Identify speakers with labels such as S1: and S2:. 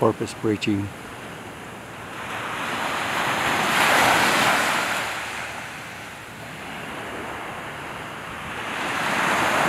S1: porpoise breaching